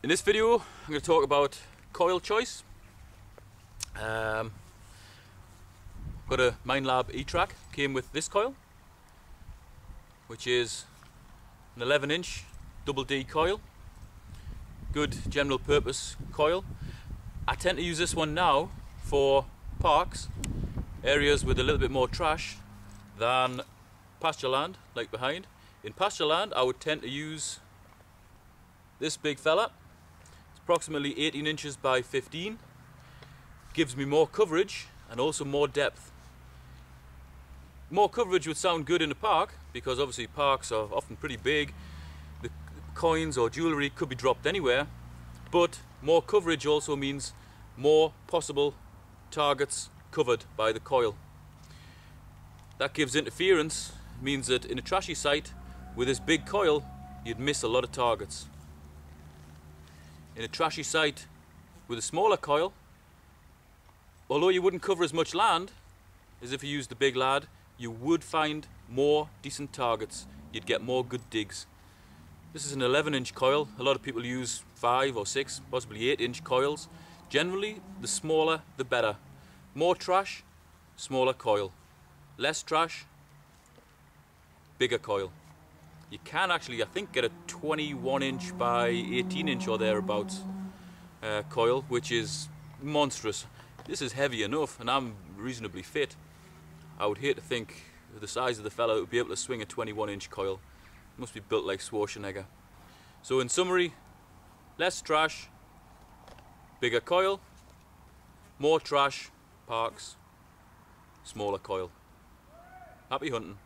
In this video I'm going to talk about coil choice. Um, got a Minelab E-Trac, came with this coil which is an 11 inch double D coil. Good general purpose coil. I tend to use this one now for parks, areas with a little bit more trash than pasture land, like behind. In pasture land I would tend to use this big fella. Approximately 18 inches by 15. Gives me more coverage and also more depth. More coverage would sound good in a park because obviously parks are often pretty big. The coins or jewellery could be dropped anywhere. But more coverage also means more possible targets covered by the coil. That gives interference, means that in a trashy site with this big coil you'd miss a lot of targets. In a trashy site with a smaller coil, although you wouldn't cover as much land as if you used the big lad, you would find more decent targets. You'd get more good digs. This is an 11 inch coil. A lot of people use 5 or 6, possibly 8 inch coils. Generally, the smaller the better. More trash, smaller coil. Less trash, bigger coil. You can actually, I think, get a 21 inch by 18 inch or thereabouts uh, coil, which is monstrous. This is heavy enough, and I'm reasonably fit. I would hate to think the size of the fellow would be able to swing a 21 inch coil. Must be built like Schwarzenegger. So in summary, less trash, bigger coil, more trash, parks, smaller coil. Happy hunting.